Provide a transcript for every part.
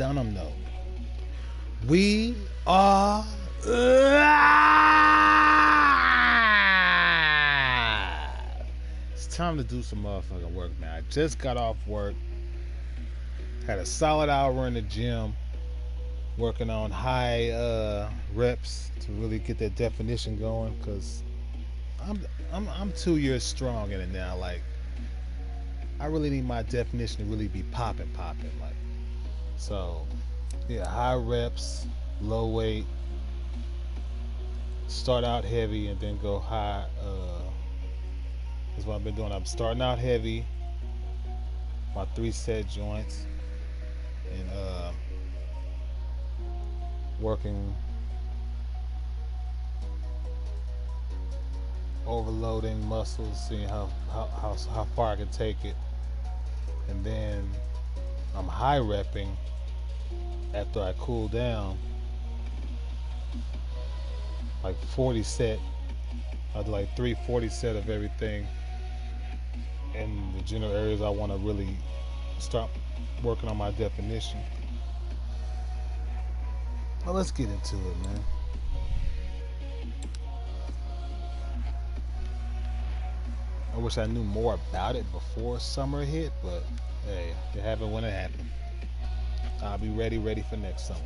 Them though. We are. It's time to do some motherfucking work, man. I just got off work. Had a solid hour in the gym, working on high uh, reps to really get that definition going. Cause I'm I'm I'm two years strong in it now. Like I really need my definition to really be popping, popping. Like so, yeah, high reps, low weight. Start out heavy and then go high. Uh, that's what I've been doing. I'm starting out heavy, my three set joints, and uh, working overloading muscles, seeing how, how, how, how far I can take it. And then I'm high repping after I cool down, like 40 set. I do like 340 set of everything in the general areas I want to really start working on my definition. Well, let's get into it, man. Wish I knew more about it before summer hit, but hey, it happened when it happened. I'll be ready, ready for next summer.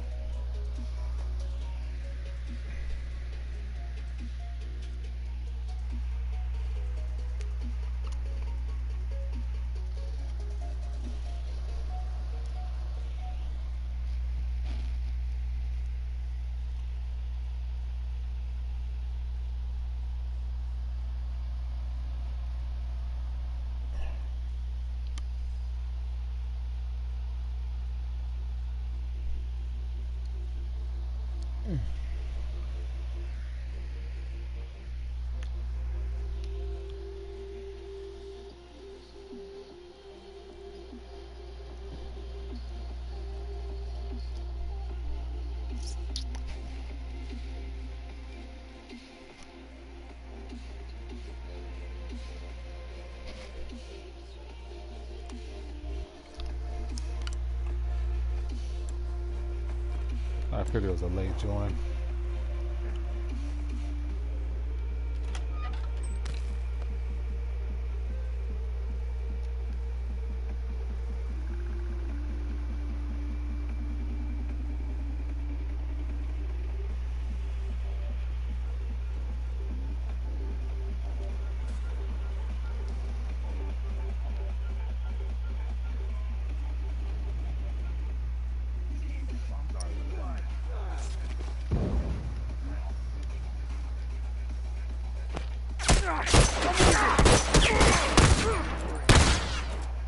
It was a late join.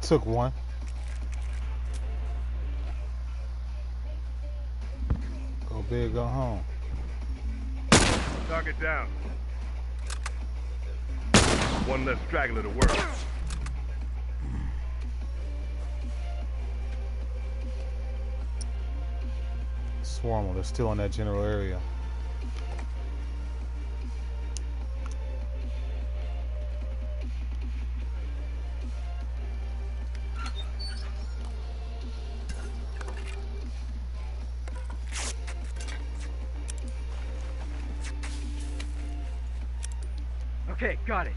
Took one. Go big, go home. Target down. One less straggler to work. Swarm them. They're still in that general area. Okay, got it.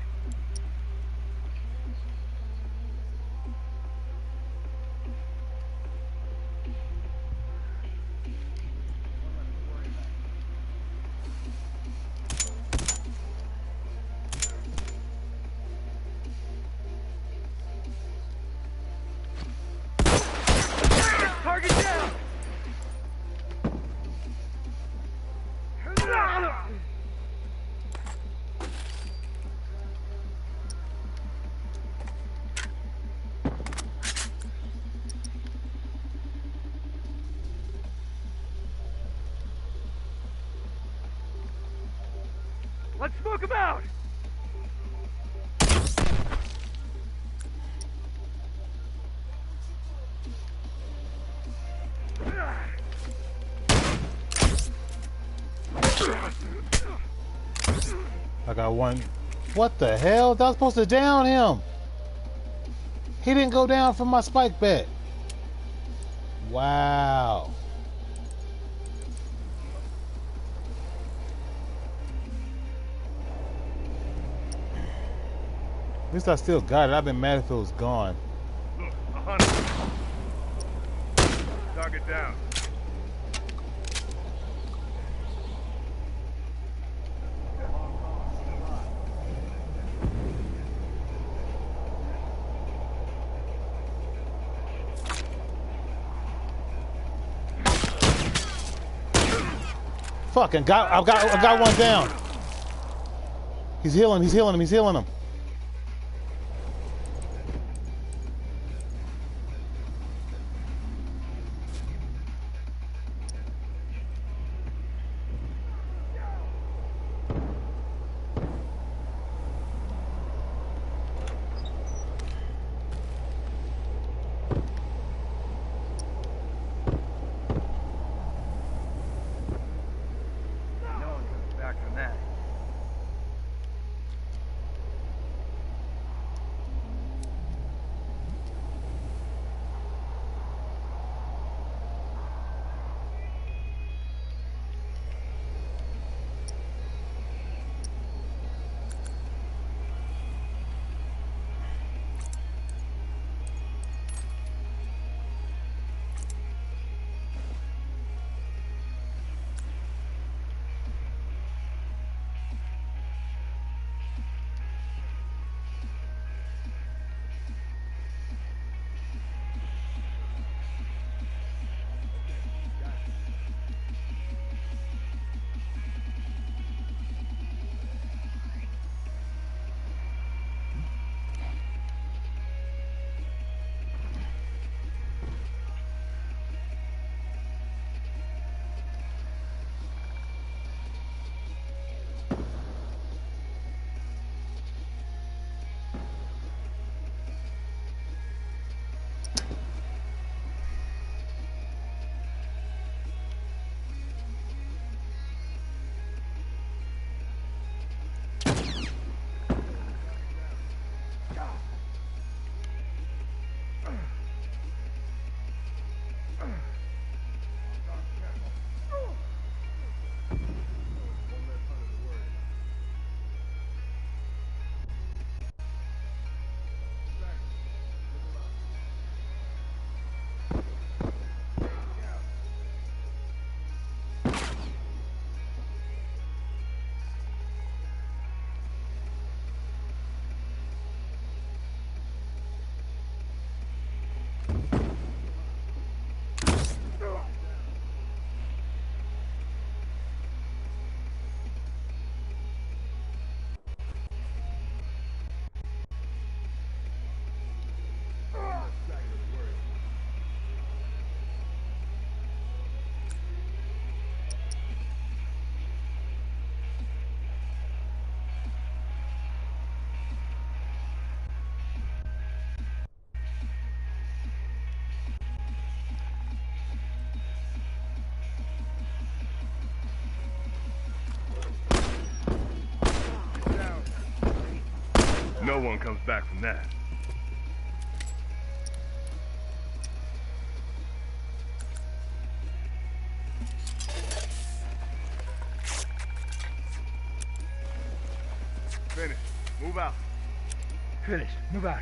One. What the hell? That was supposed to down him. He didn't go down from my spike bet. Wow. At least I still got it. I've been mad if it was gone. Look, a hunter. Target down. Fucking got I got I got one down. He's healing, he's healing him, he's healing him. No one comes back from that. Finish. Move out. Finished. Move out.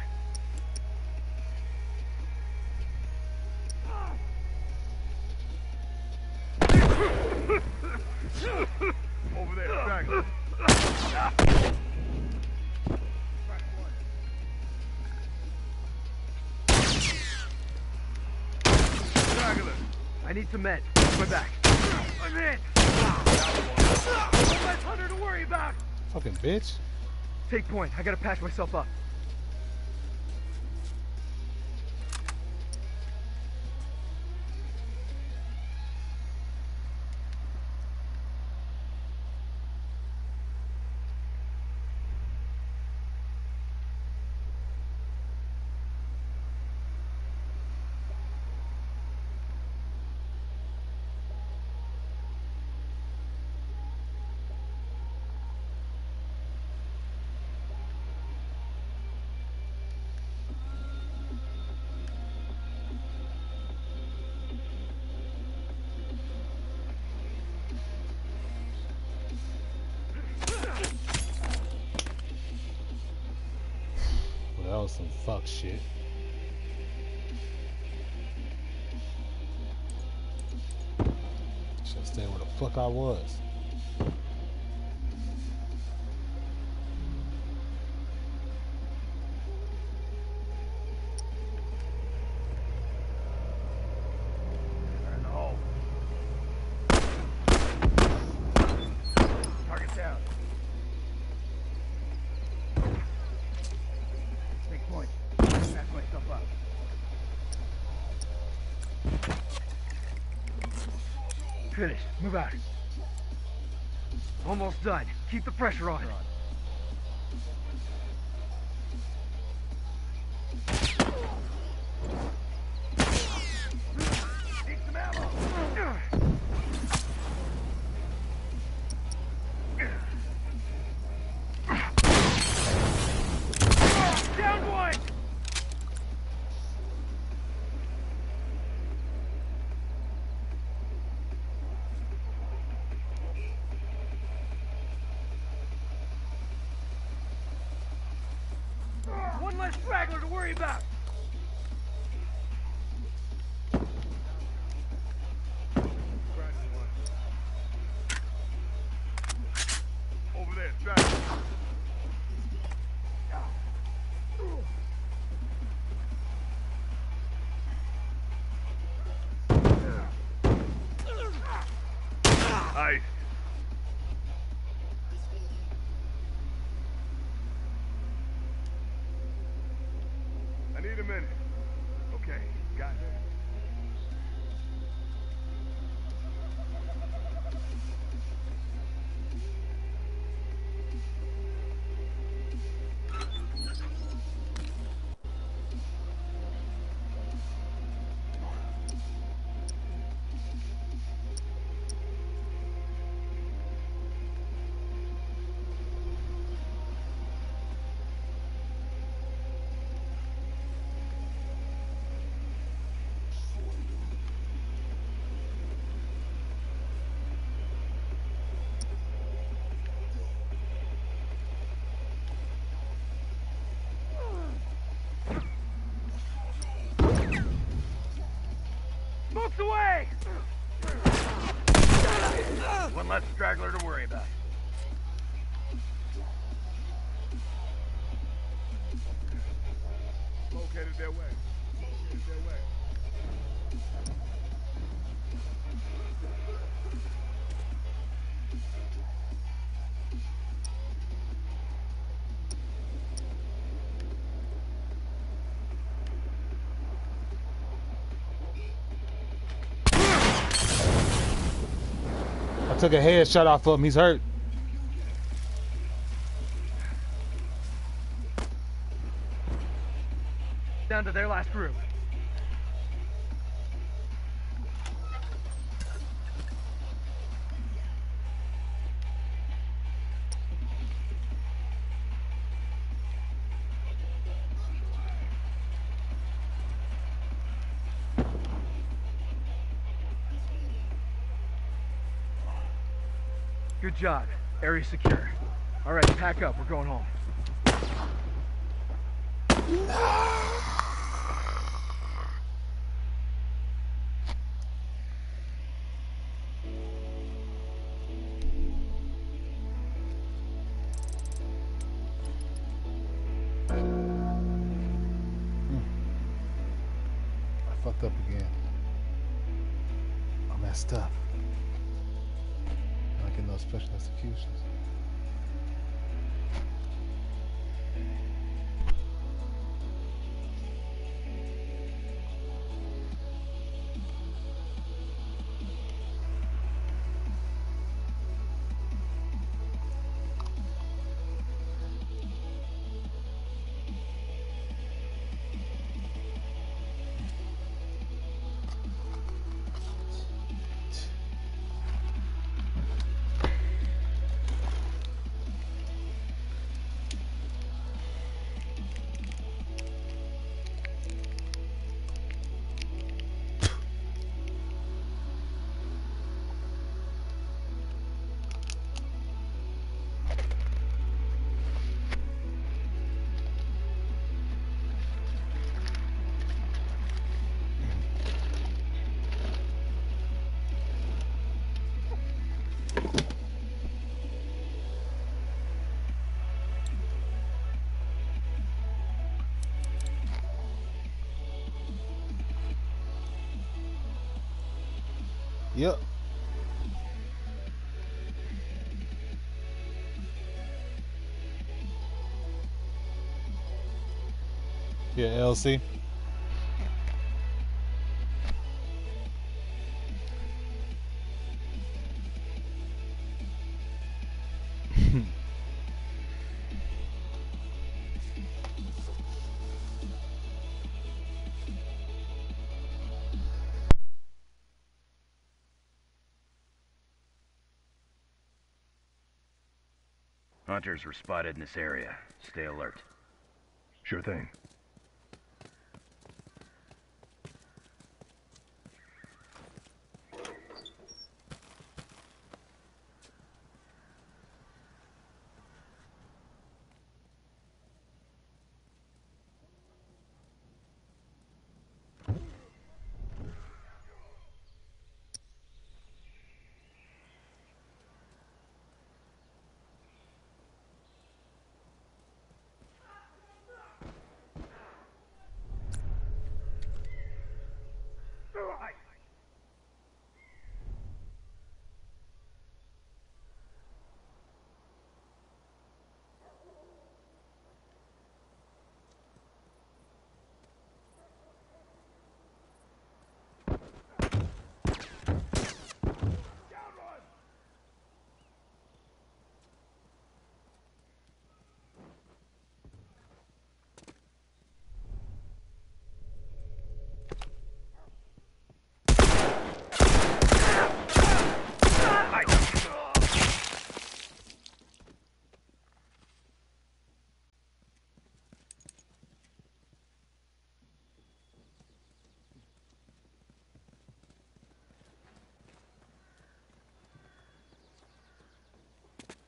Need some meds. My back. I'm. One less hunter to worry about. Fucking bitch. Take point. I gotta patch myself up. Shit. Should stay where the fuck I was. They're in the hole. Target down. Take point. Back myself up. Finished. Move out. Almost done. Keep the pressure on. One less straggler to worry about. Headed their way. Took a headshot off of him. He's hurt. Down to their last group. Job. Area secure. All right, pack up. We're going home. I Yeah, LC. Hunters were spotted in this area. Stay alert. Sure thing.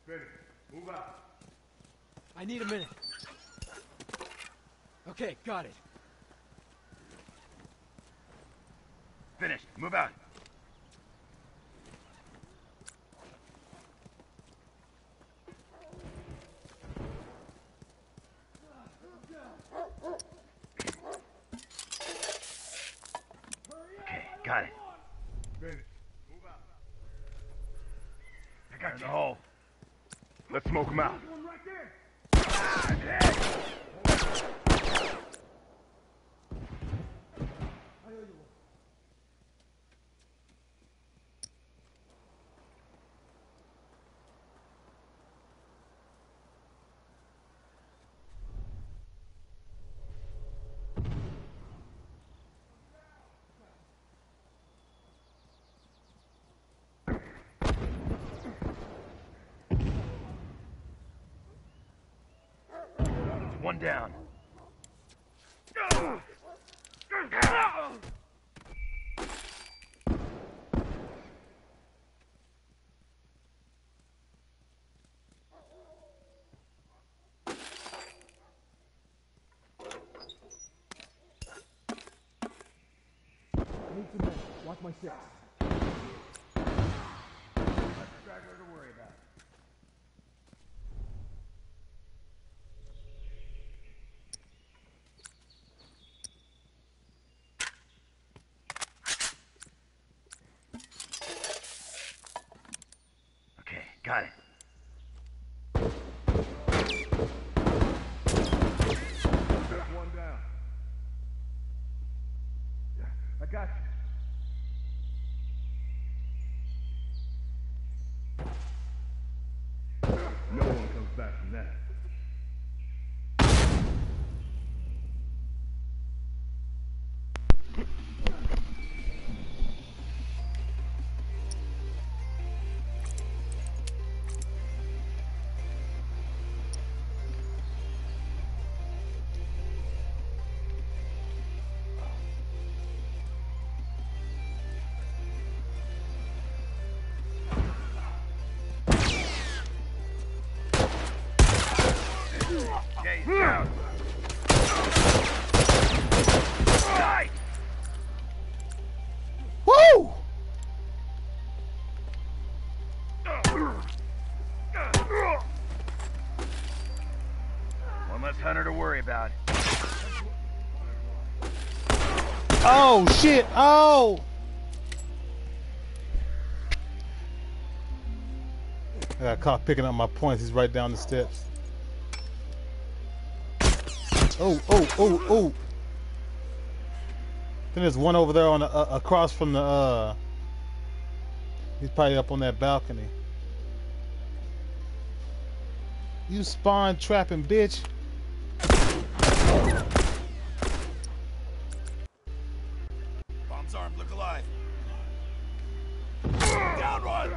Finish. Move out. I need a minute. Okay, got it. Finished. Move out. Okay, got it. Finish. Move out. I got the hole. Let's smoke him out. One down. I need some minutes. Watch my six. Straggler to worry about. Okay, got it. Woo! One less hunter to worry about. Oh, shit. Oh! I got caught picking up my points. He's right down the steps. Oh, oh, oh, oh. Then there's one over there on the, uh, across from the. Uh, he's probably up on that balcony. You spawn trapping bitch. Bomb's armed. Look alive. Down one.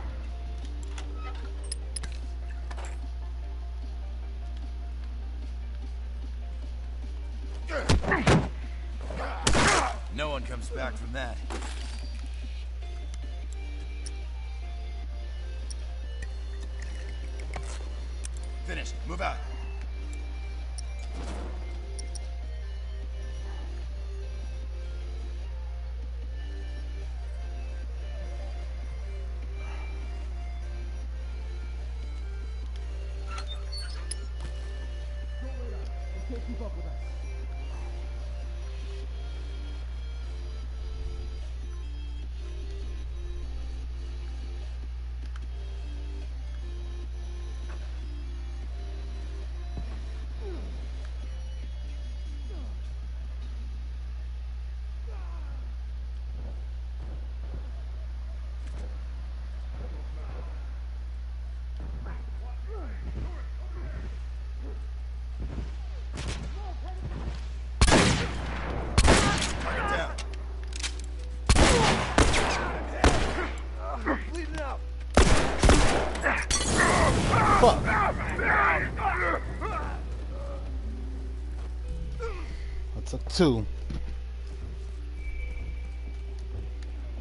No one comes back from that. Finished. Move out. Two.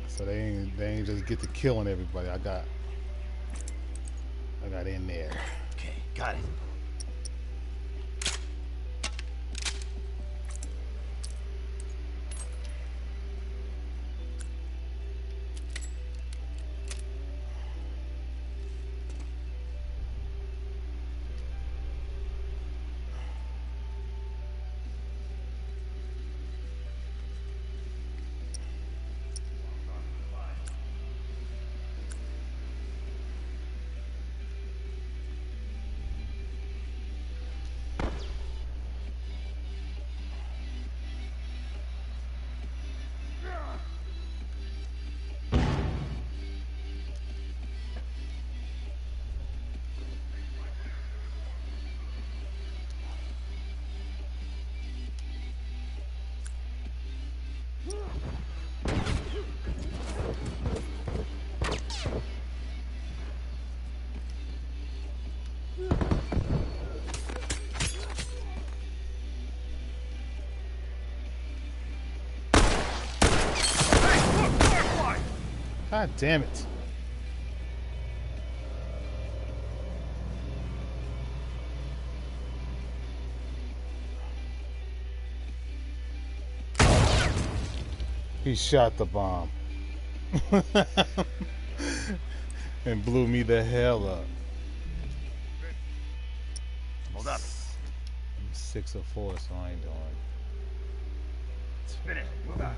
So they ain't they ain't just get to killing everybody. I got God damn it. He shot the bomb. and blew me the hell up. Hold up. I'm six or four, so I ain't doing. It's finished. Move out.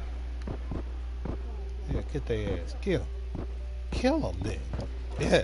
Yeah, get their ass. Kill them. Kill them, then. Yeah.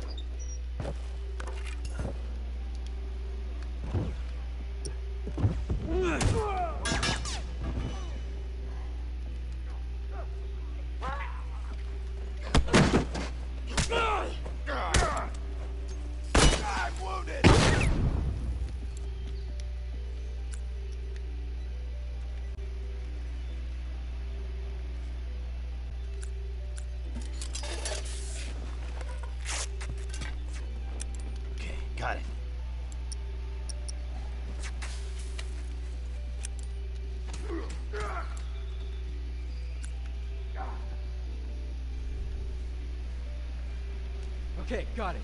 Okay, got it.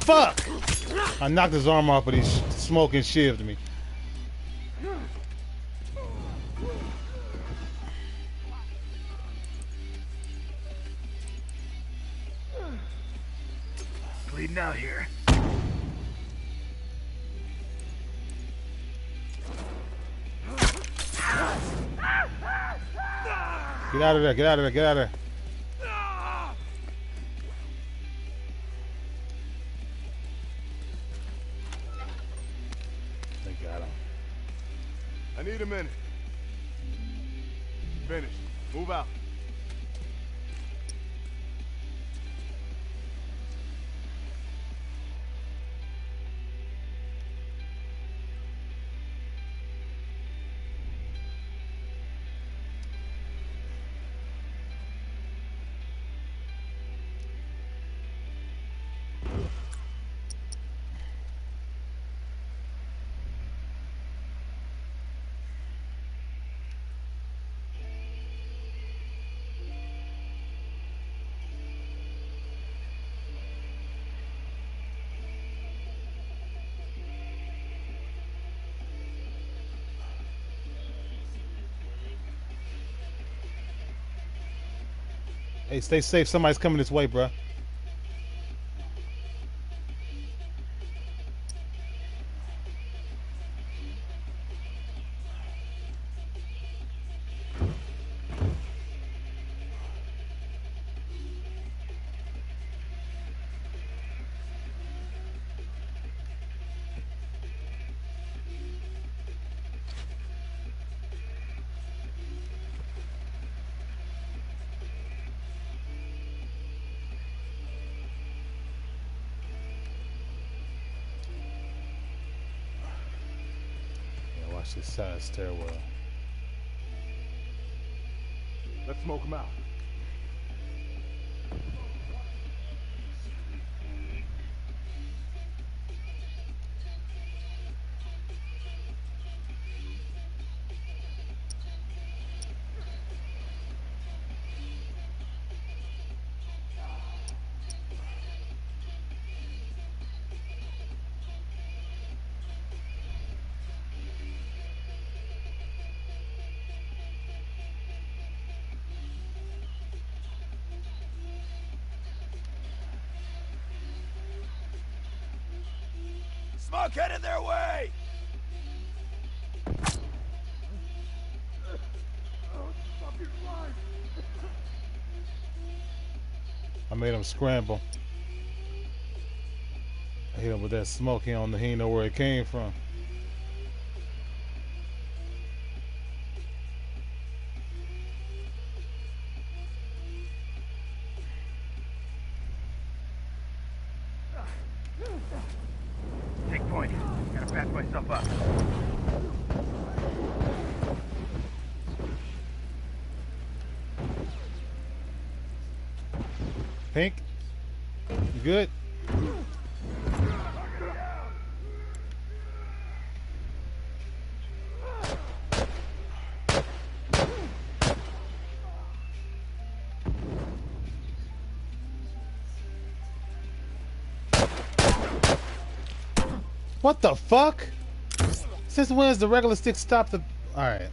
Fuck! I knocked his arm off, but he sh- smoking shivved me. Get out of there, get out of Hey, stay safe. Somebody's coming this way, bruh. Stairwell. Let's smoke him out. Smoke headed their way! I made him scramble. I hit him with that smoke. He don't he ain't know where it came from. What the fuck? Since when does the regular stick stop the... Alright.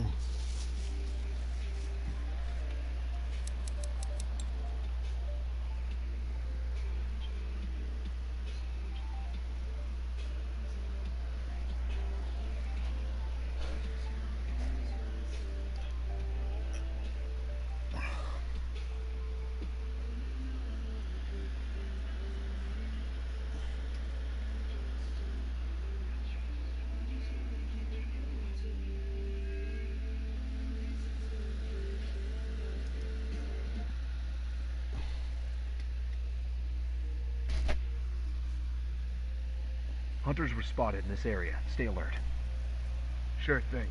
Okay. Hunters were spotted in this area. Stay alert. Sure thing.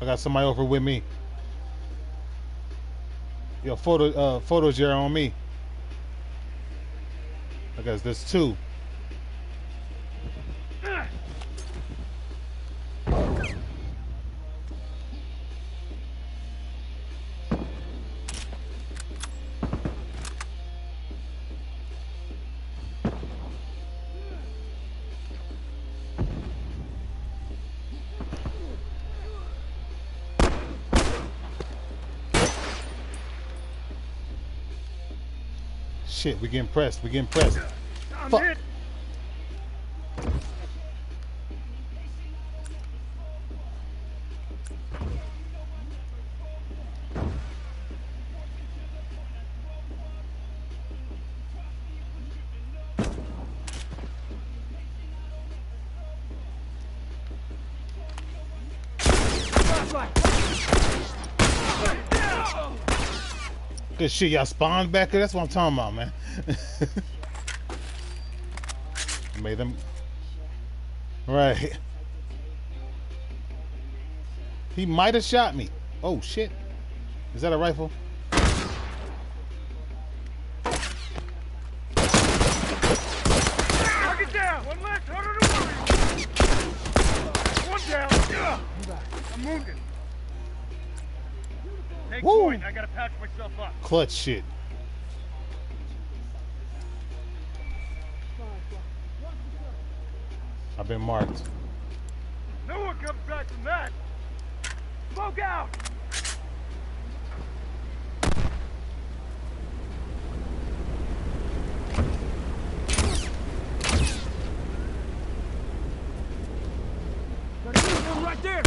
I got somebody over with me. Yo, photo, uh, photos here on me. I guess there's two. Shit, we getting pressed. we're getting pressed. I'm Fuck. hit. Good shit, y'all spawned back there. That's what I'm talking about, man. Made them. Right. He might have shot me. Oh shit. Is that a rifle? Target down. One less. Harder to worry. One down. I'm wounded. Take Woo. point. I gotta patch myself up. Clutch shit. I've been marked. No one comes back from that. Smoke out. Right there.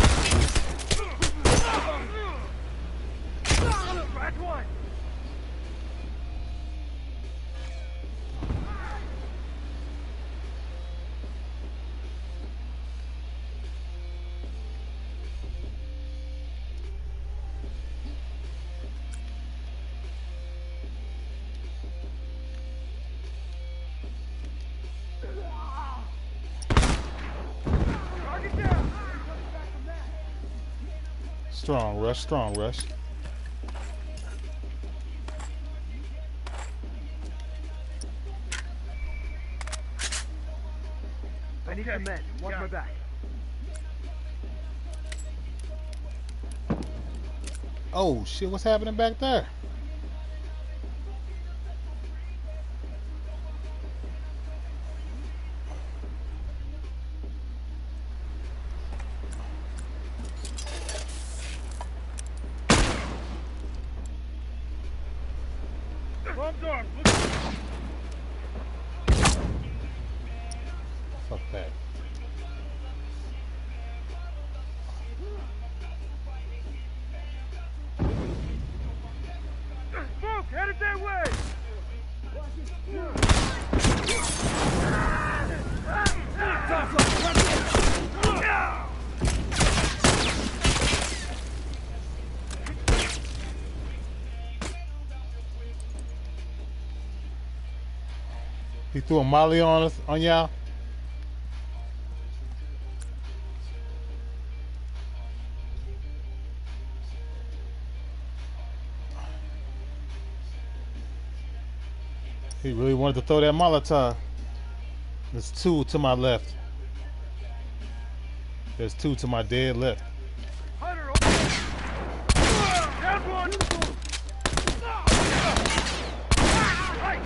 Strong rush, strong rush. I need some men. Watch my back. Oh shit, what's happening back there? Threw a molly on us on y'all. He really wanted to throw that Molotov. There's two to my left. There's two to my dead left. Hunter, over. Down one. Hey,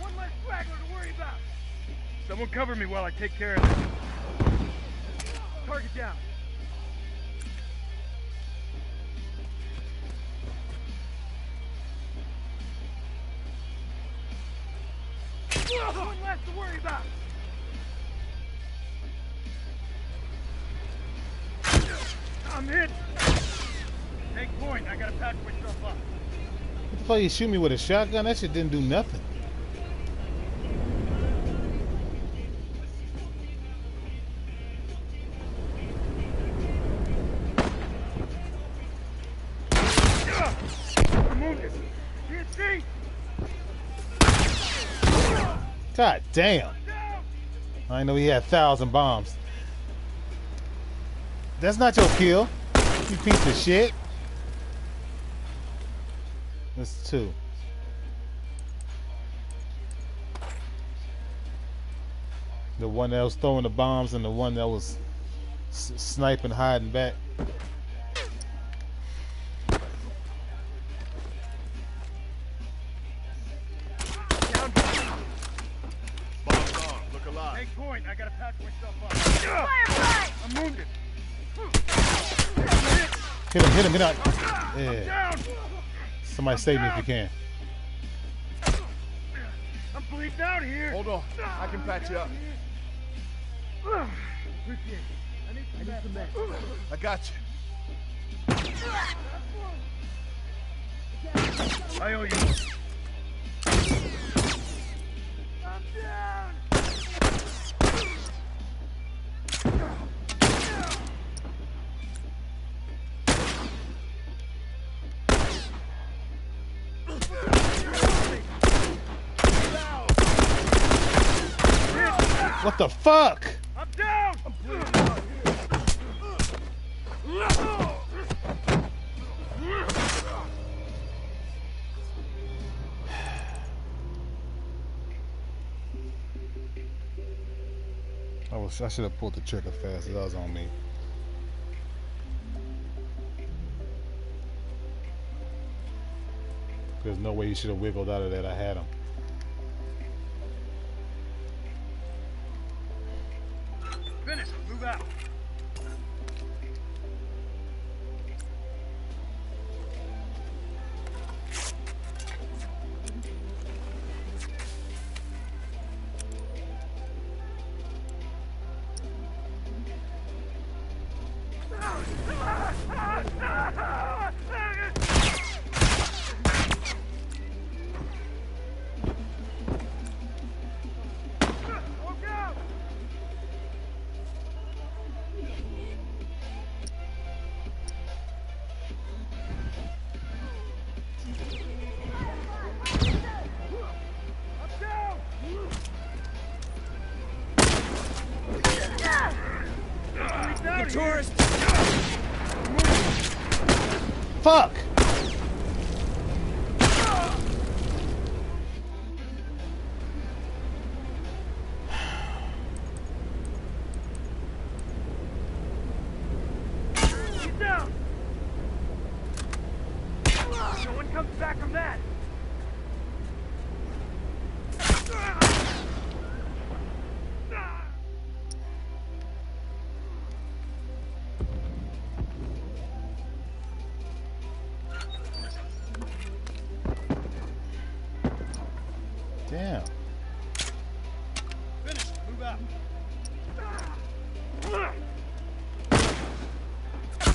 one less straggler to worry about. Someone cover me while I take care of this. Target down. One less to worry about. I'm hit. Take point. I gotta patch. What the fuck you shoot me with a shotgun? That shit didn't do nothing. God damn. I know he had a thousand bombs. That's not your kill. You piece of shit. That's two. The one that was throwing the bombs and the one that was sniping, hiding back. Hit him, hit him, hit him. Yeah. Down. Somebody save me if you can. I'm bleeding out here. Hold on. I can patch you up. Appreciate it. I need some, I need some meds. I got you. I owe you. I'm down. What the fuck? I'm down. I'm I was I should have pulled the trigger fast. That was on me. There's no way you should have wiggled out of that. I had him. Finish.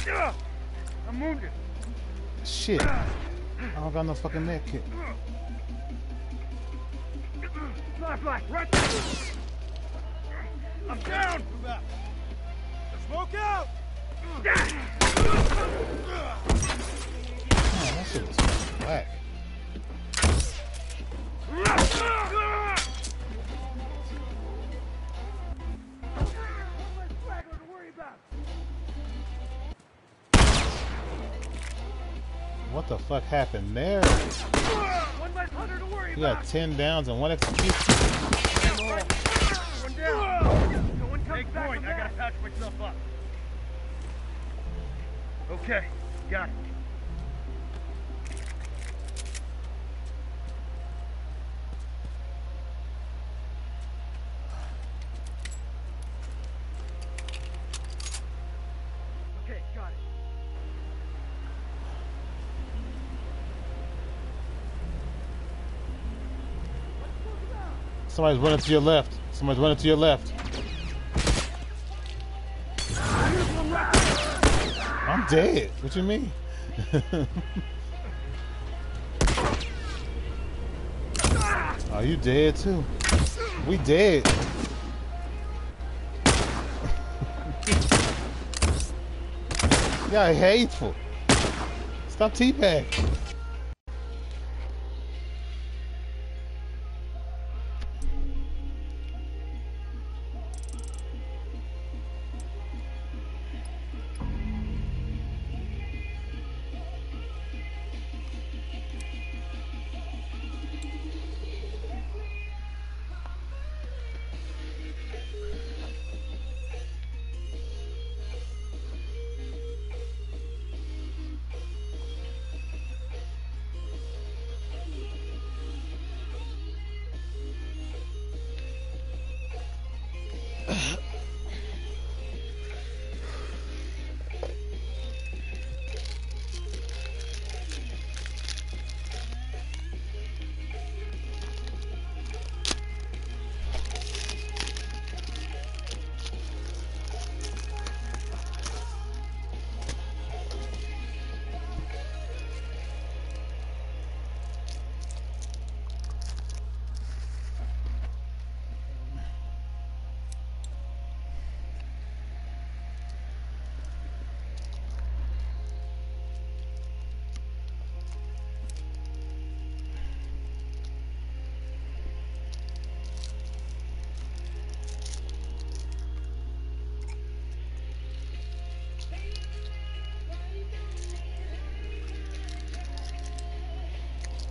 I'm wounded. Shit. I don't got no fucking med kit. Flashlight, right there. I'm down. Smoke out. Oh, that shit was black. What am I to worry about? Less hunter to worry You about. got 10 downs and one execution. One down. One back point. I gotta patch myself up. Okay, got it. Okay, got it. Somebody's running to your left. Somebody's running to your left. I'm dead. What you mean? oh, you dead too. We dead. Y'all hateful. Stop teabagging.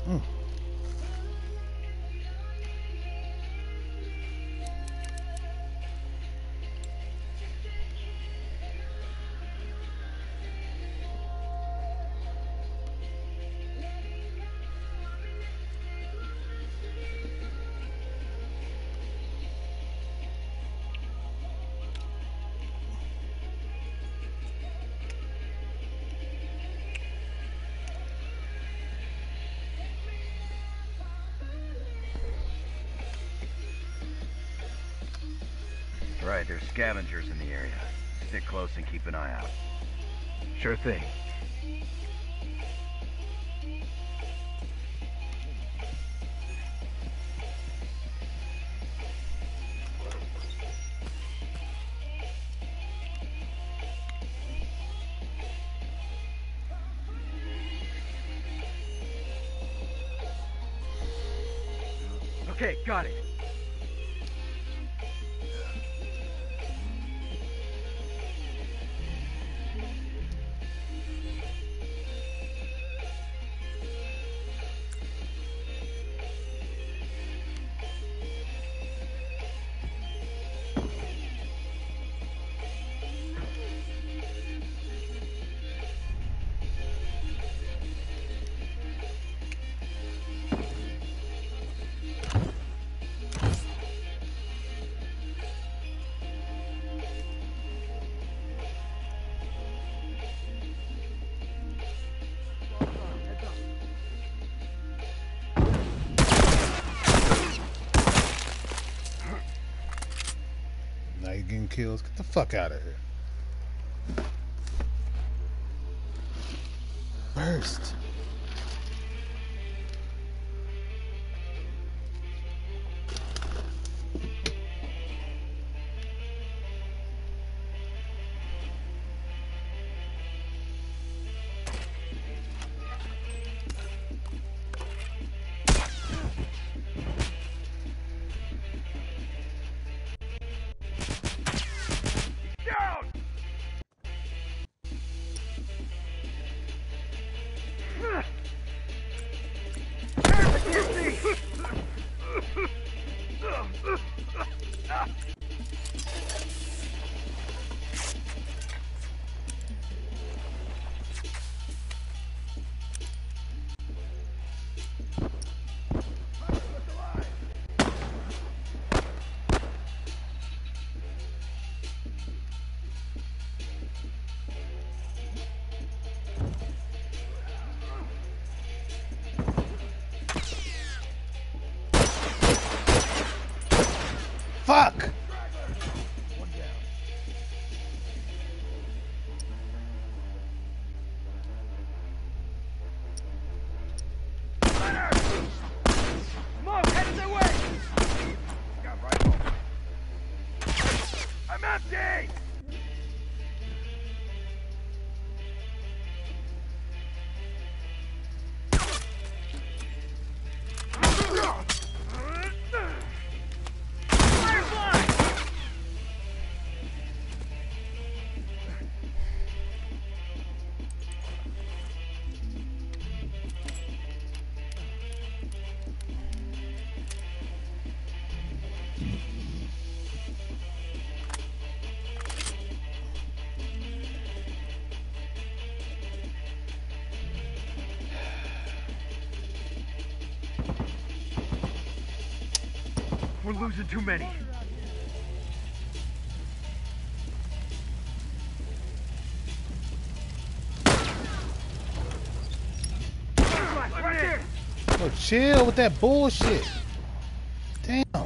Mm. Right, there's scavengers in the area. Stick close and keep an eye out. Sure thing. Fuck out of here. Burst. We're losing too many. Oh, chill with that bullshit. Damn.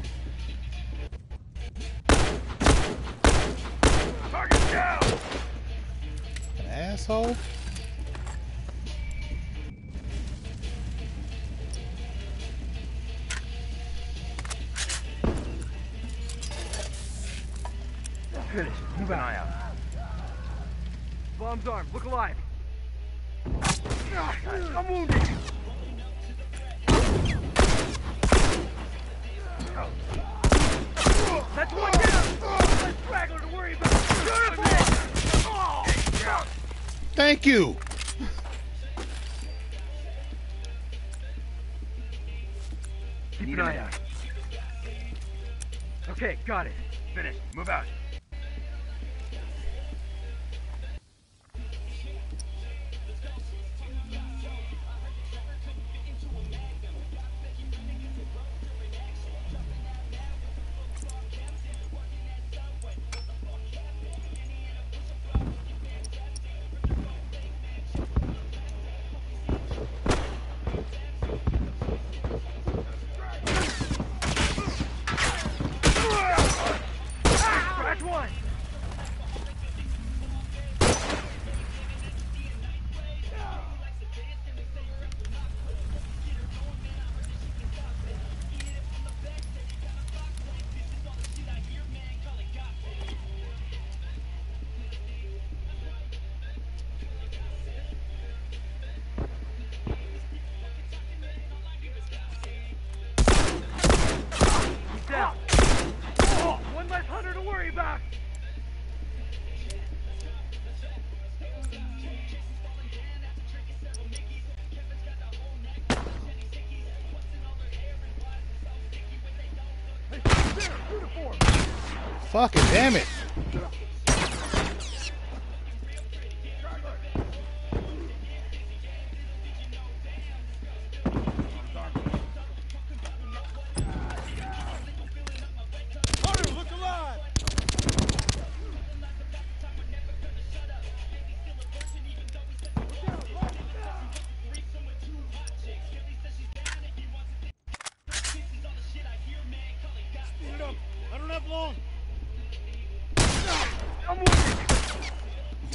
Fucking damn it.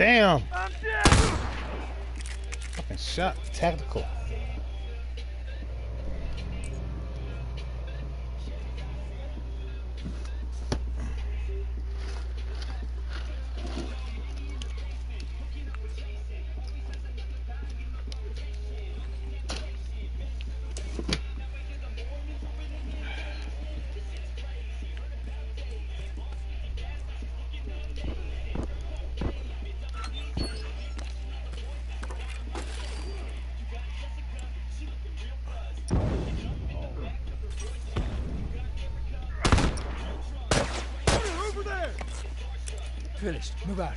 Damn! I'm dead. Fucking shot tactical. Finished. Move out.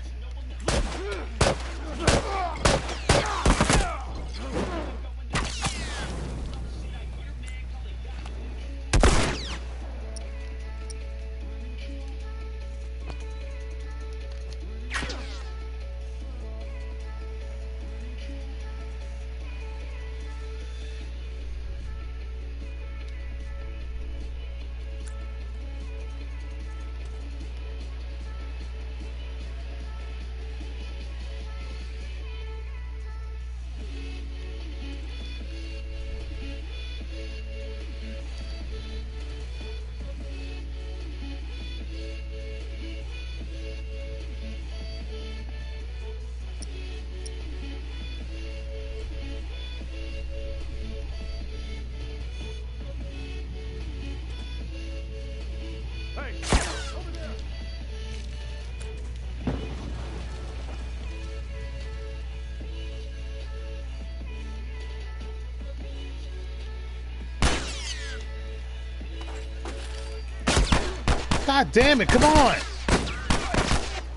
God damn it, come on!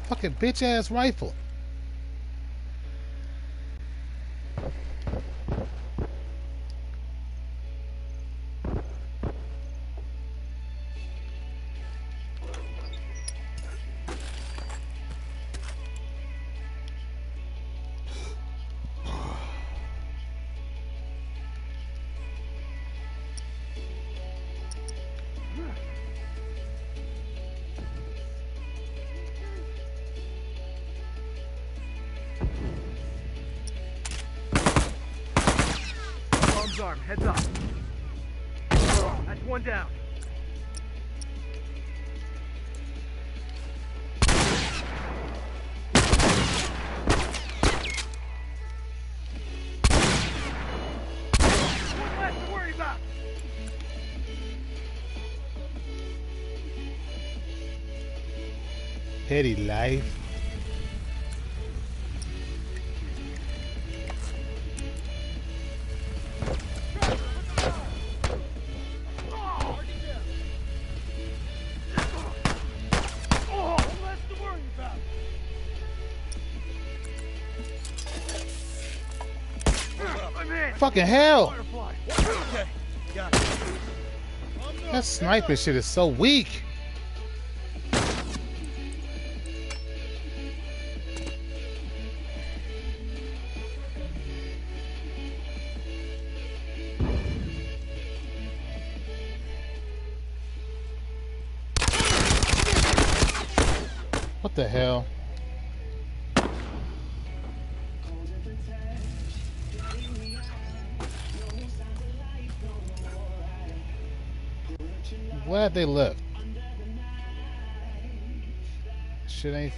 Fucking bitch ass rifle. Arms arm, heads up. That's one down. Petty life. Fucking hell! Firefly. Okay, got it. That sniper shit is so weak.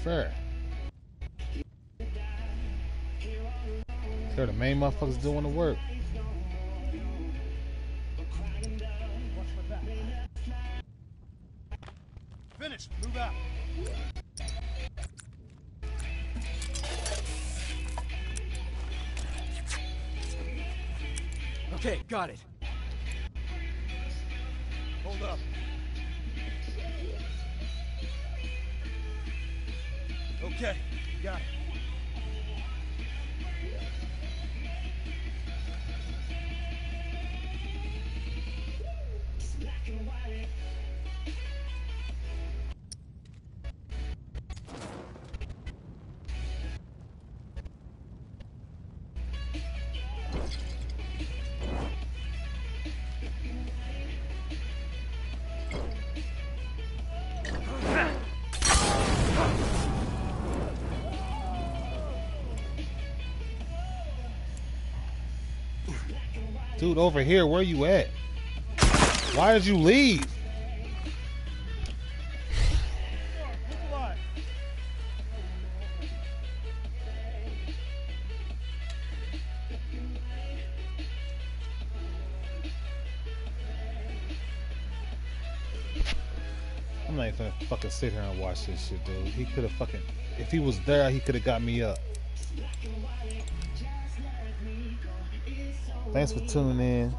Fair. They're the main motherfuckers doing the work. Finish. Move out. Okay, got it. Hold up. Okay, got it. Dude, over here, where you at? Why did you leave? I'm not even gonna fucking sit here and watch this shit, dude. He could have fucking, if he was there, he could have got me up. Thanks for tuning in.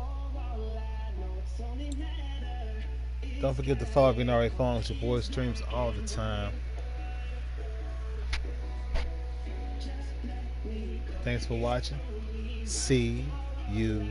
Don't forget to follow if you're. Your boy streams all the time. Thanks for watching. See you.